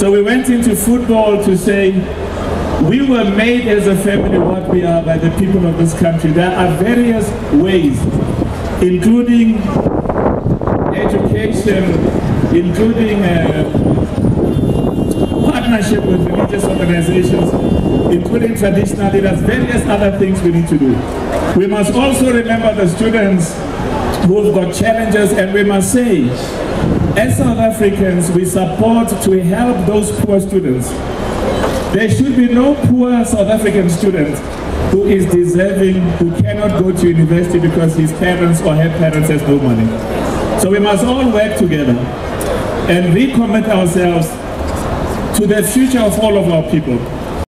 So we went into football to say, we were made as a family what we are by the people of this country. There are various ways, including education, including uh, partnership with religious organizations, including traditional leaders, various other things we need to do. We must also remember the students who've got challenges and we must say, as South Africans, we support to help those poor students. There should be no poor South African student who is deserving, who cannot go to university because his parents or her parents has no money. So we must all work together and recommit ourselves to the future of all of our people.